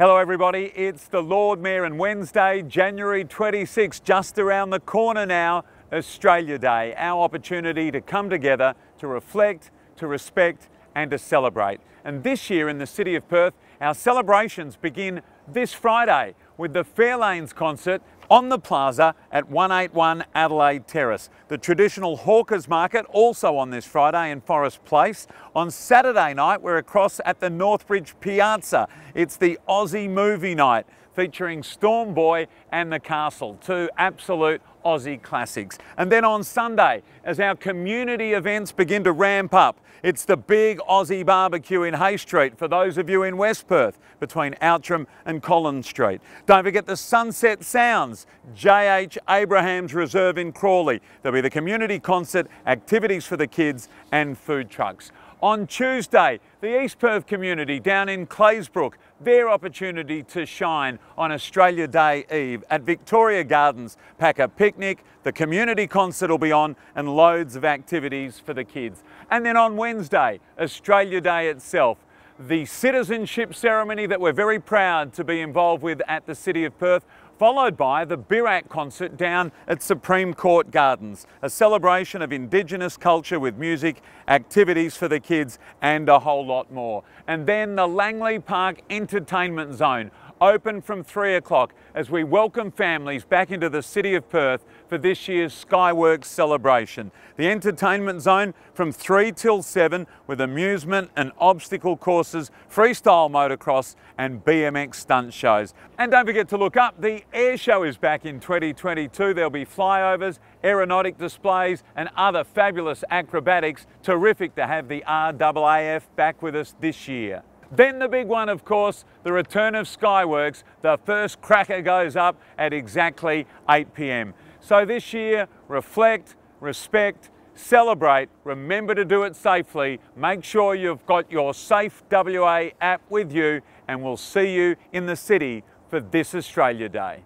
Hello everybody, it's the Lord Mayor and Wednesday, January 26, just around the corner now, Australia Day, our opportunity to come together to reflect, to respect and to celebrate. And this year in the city of Perth, our celebrations begin this Friday with the Fairlanes concert on the plaza at 181 Adelaide Terrace. The traditional Hawkers Market also on this Friday in Forest Place. On Saturday night, we're across at the Northbridge Piazza. It's the Aussie Movie Night featuring Storm Boy and The Castle, two absolute Aussie classics. And then on Sunday, as our community events begin to ramp up, it's the big Aussie barbecue in Hay Street for those of you in West Perth between Outram and Collins Street. Don't forget the Sunset Sounds, J.H. Abrahams Reserve in Crawley. There'll be the community concert, activities for the kids and food trucks. On Tuesday, the East Perth community down in Claisebrook, their opportunity to shine on Australia Day Eve at Victoria Gardens. Pack a picnic, the community concert will be on, and loads of activities for the kids. And then on Wednesday, Australia Day itself, the citizenship ceremony that we're very proud to be involved with at the City of Perth followed by the Birak concert down at Supreme Court Gardens, a celebration of Indigenous culture with music, activities for the kids and a whole lot more. And then the Langley Park Entertainment Zone, open from 3 o'clock as we welcome families back into the City of Perth for this year's Skyworks celebration. The entertainment zone from 3 till 7 with amusement and obstacle courses, freestyle motocross and BMX stunt shows. And don't forget to look up, the air show is back in 2022. There'll be flyovers, aeronautic displays and other fabulous acrobatics. Terrific to have the RAAF back with us this year. Then the big one, of course, the return of Skyworks. The first cracker goes up at exactly 8 p.m. So this year, reflect, respect, celebrate, remember to do it safely. Make sure you've got your Safe WA app with you, and we'll see you in the city for this Australia Day.